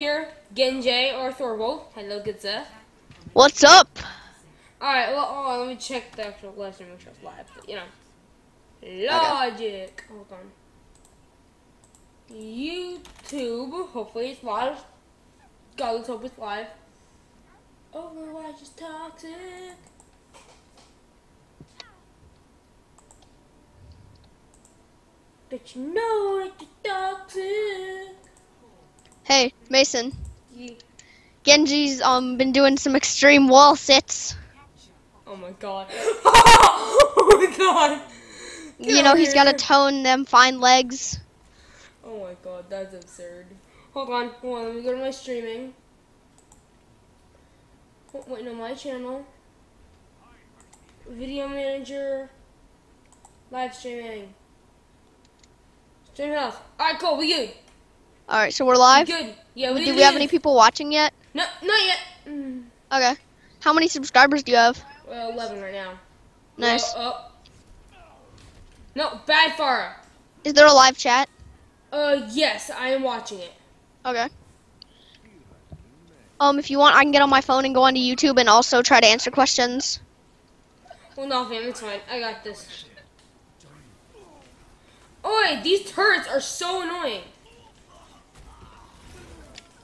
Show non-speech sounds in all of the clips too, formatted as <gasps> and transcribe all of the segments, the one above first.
here, Genjay or Thorvald. Hello, good sir. What's up? Alright, well, on, let me check the actual make sure it's live. But, you know. Logic. Hold on. YouTube. Hopefully it's live. God, let's hope it's live. Overwatch is toxic. But you know it's toxic. Hey, Mason. You, Genji's um been doing some extreme wall sits. oh my god. <laughs> oh my god. Get You know, he's got to tone them fine legs. Oh my god, that's absurd. Hold on, hold on, let me go to my streaming. Oh, wait, no, my channel. Video manager. Live streaming. Stream health. Alright, cool, we good. All right, so we're live. Good. Yeah, we Do we have any people watching yet? No, not yet. Mm. Okay. How many subscribers do you have? Well, 11 right now. Nice. Oh, oh. No, bad far. Is there a live chat? Uh, yes, I am watching it. Okay. Um, if you want, I can get on my phone and go onto YouTube and also try to answer questions. Well, no, fam, it's fine. I got this. Oi, these turrets are so annoying.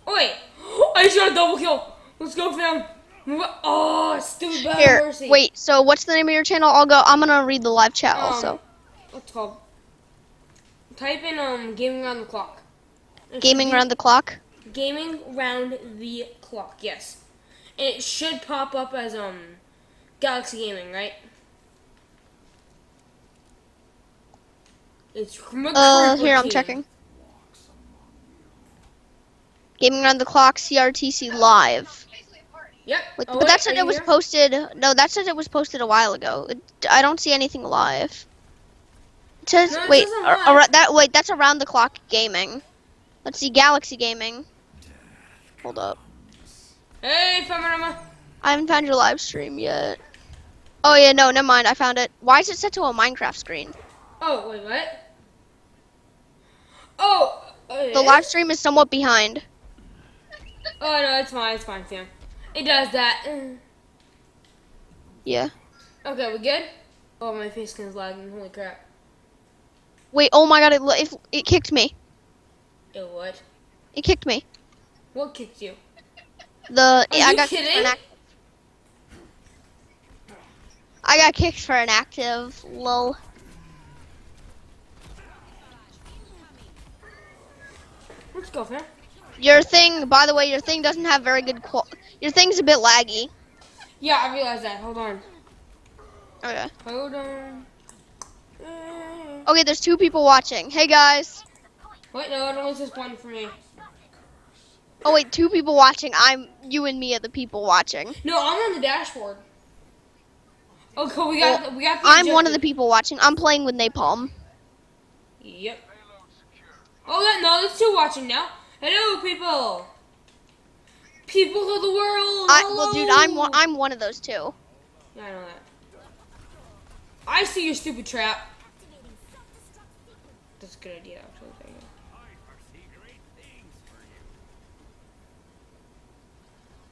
Oi, <gasps> I just got a double kill. Let's go, fam. Oh, stupid bad Here, mercy. wait. So, what's the name of your channel? I'll go. I'm gonna read the live chat Um, also. What's called? Type in um gaming around the clock. It Gaming around the clock. Gaming round the clock. Yes, and it should pop up as um Galaxy Gaming, right? It's Uh, here I'm checking. Gaming around the clock. CRTC live. Yep. Oh, but wait, that said it was here? posted. No, that said it was posted a while ago. It, I don't see anything live. It says No, it wait, ar- ar- that wait, that's around the clock gaming. Let's see, Galaxy Gaming. Hold up, Hey, Feminama. I haven't found your live stream yet. Oh yeah, no, never mind. I found it. Why is it set to a Minecraft screen? Oh, wait, what? Oh, uh, The live stream is somewhat behind. Oh no, it's fine. It's fine, fam. It does that. Yeah. Okay, we good? Oh, my face skin's lagging. Holy crap. Wait. Oh my god! It it, it kicked me. It what? It kicked me. What kicked you? The Are I you got kicked for kidding? an I got kicked for an active. Lol. Let's go, fam. Your thing, by the way, your thing doesn't have very good qual. Your thing's a bit laggy. Yeah, I realize that. Hold on. Okay. Hold on. Uh, Okay, there's two people watching. Hey guys. Wait, no, it only says one for me. Oh wait, two people watching. I'm you and me are the people watching. No, I'm on the dashboard. Oh, cool. We got, we got the I'm one of the people watching. I'm playing with Napalm. Yep. Oh, that, no, there's two watching now. Hello, people. People of the world. I well, dude, I'm one, I'm one of those two. Yeah, I know that. I see your stupid trap. That's a good idea, actually.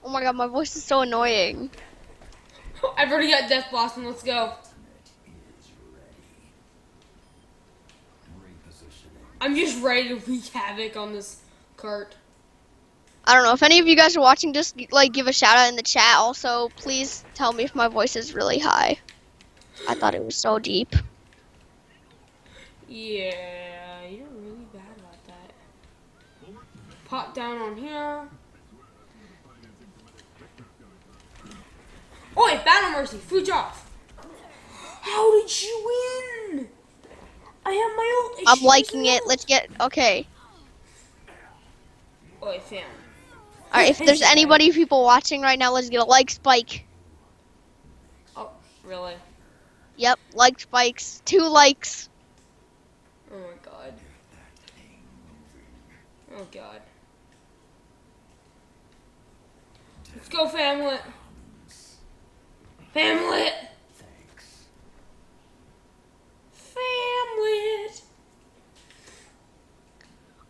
Oh my god, my voice is so annoying. <laughs> I've already got Death Blossom. Let's go. I'm just ready to wreak havoc on this cart. I don't know if any of you guys are watching. Just like give a shout out in the chat. Also, please tell me if my voice is really high. I thought it was so deep. Yeah, you're really bad about that. Pop down on here. Oh, Oi, Battle Mercy, food off. How did you win? I have my ult. I'm liking it. Let's get okay. Ult. Oi, fam. All right, if there's anybody people watching right now, let's get a like spike. Oh, really? Yep, like spikes. Two likes. Oh my god. Oh god. Let's go, family. Family. Family.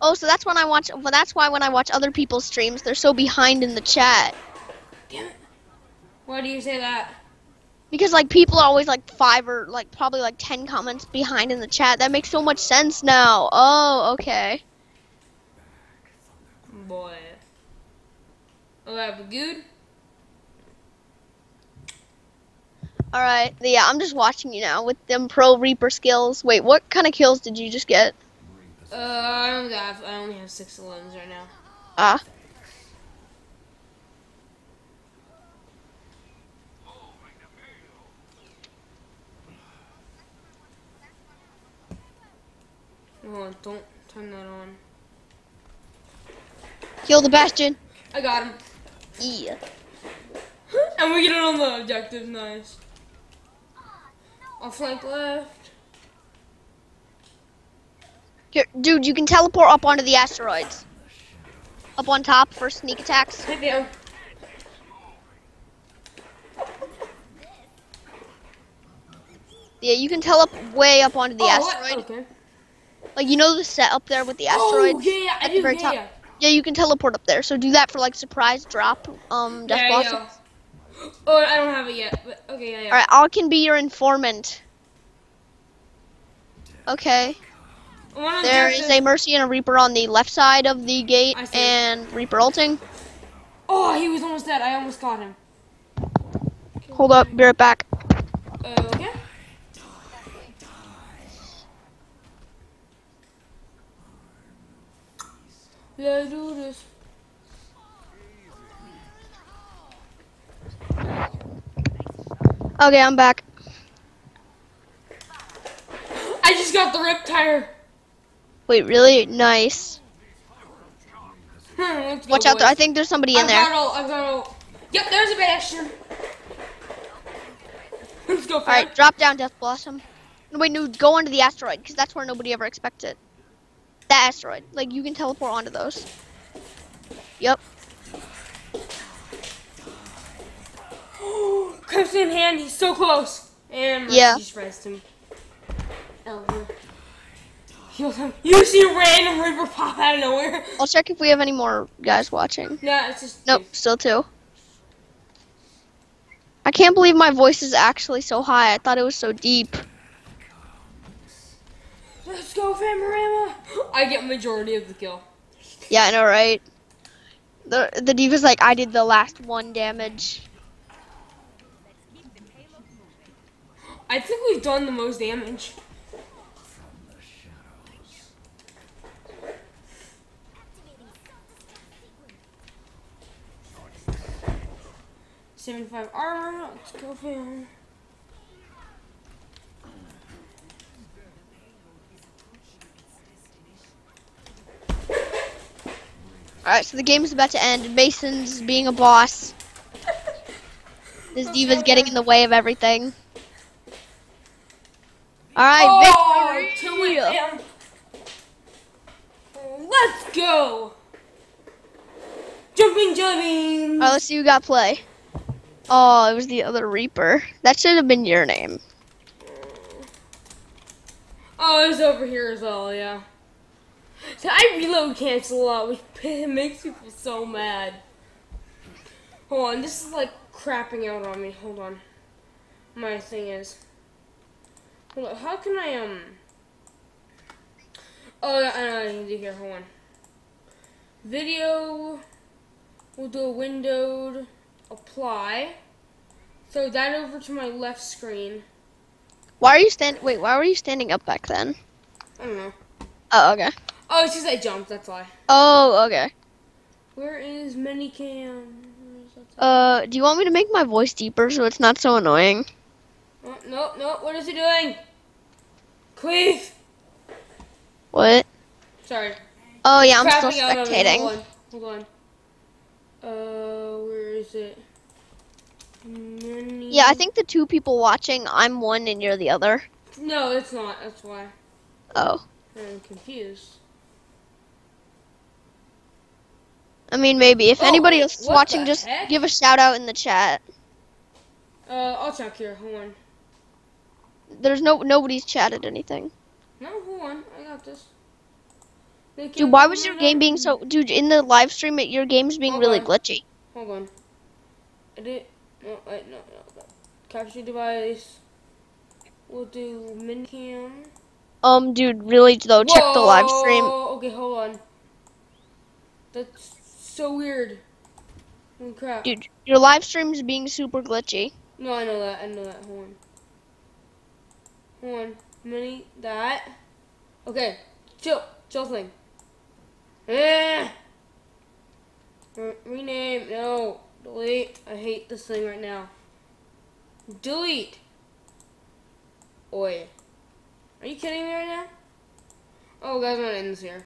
Oh, so that's when I watch. Well, that's why when I watch other people's streams, they're so behind in the chat Damn it. Why do you say that? because like people are always like five or like probably like ten comments behind in the chat. That makes so much sense now. Oh, okay. Boy. Oh, that be good? All right. Yeah, I'm just watching you now with them pro Reaper skills. Wait, what kind of kills did you just get? Uh, I only have, I only have six alarms right now. Ah. Hold on, don't turn that on. Kill the Bastion. I got him. Yeah. <laughs> and we get it on the objective, nice. I'll flank left. Here, dude, you can teleport up onto the asteroids. Up on top for sneak attacks. Hit down. Yeah, you can teleport way up onto the oh, asteroid. Okay. Like you know the set up there with the Oh, asteroids. yeah, yeah, I at the do, very yeah, top. yeah. Yeah, you can teleport up there. So do that for like surprise drop. Um, death Yeah, blossom. yeah. Oh, I don't have it yet, but okay, yeah, yeah. All right, I can be your informant. Okay. There is a Mercy and a Reaper on the left side of the gate, and Reaper ulting. Oh, he was almost dead. I almost got him. Hold up, be right back. Okay. Let's do this. Okay, I'm back. I just got the RIP-Tire. Wait, really? Nice. Hmm, Watch out! There. I think there's somebody in I've there. all. I've got all. Yep, there's a bastion. Let's go, All right, fam. drop down, Death Blossom. No, wait, no, go onto the asteroid because that's where nobody ever expected. That asteroid, like you can teleport onto those. Yep. <gasps> Crimson hand. He's so close. And Mercy Yeah. just him. Oh, Healed <laughs> him. You see a random Reaper pop out of nowhere. I'll check if we have any more guys watching. No, it's just. Nope, still two. I can't believe my voice is actually so high. I thought it was so deep. Let's go, Famorama. I get majority of the kill. Yeah, I know, right? The the D.Va's like, I did the last one damage. I think we've done the most damage. Seventy-five armor. Let's go, fam. Alright, so the game is about to end. Mason's being a boss. This <laughs> oh, D.Va's getting in the way of everything. Alright, Oh, victory! Let's go. Jumping jelly beans. Alright, let's see who got play. Oh, it was the other Reaper. That should have been your name. Oh, it was over here as well, yeah. So I reload cancel a lot, which <laughs> it makes people so mad. Hold on, this is like crapping out on me. Hold on. My thing is. Hold on, how can I, um. Oh, I know what I need to do here. Hold on. Video. We'll do a windowed apply. Throw that over to my left screen. Why are you stand? Wait, why were you standing up back then? I don't know. Oh, okay. Oh, it's just I jumped, that's why. Oh, okay. Where is Minicam? Uh, do you want me to make my voice deeper so it's not so annoying? Oh, no, no, what is he doing? Cleve! What? Sorry. Oh yeah, I'm still Crapping out on spectating. Hold on, hold on. Uh, where is it? Mini- Yeah, I think the two people watching, I'm one and you're the other. No, it's not, that's why. Oh. I'm confused. I mean, maybe. If Oh, anybody else is watching, just heck? give a shout out in the chat. Uh, I'll check here, hold on. There's no nobody's chatted anything. No, hold on, I got this. Dude, why was your game being so? Dude, in the live stream, it, your game's being really Okay. glitchy. Hold on. Edit. No, wait, no, no. Capture device. We'll do minicam. Um, dude, really though, check the live stream. Okay, hold on. That's so weird. Oh crap. Dude, your live stream's being super glitchy. No, I know that. I know that. Hold on. Hold on. Mini that. Okay. Chill. Chill thing. Eh. Rename. No. Delete. I hate this thing right now. Delete. Oi. Are you kidding me right now? Oh, guys, I'm gonna end this here.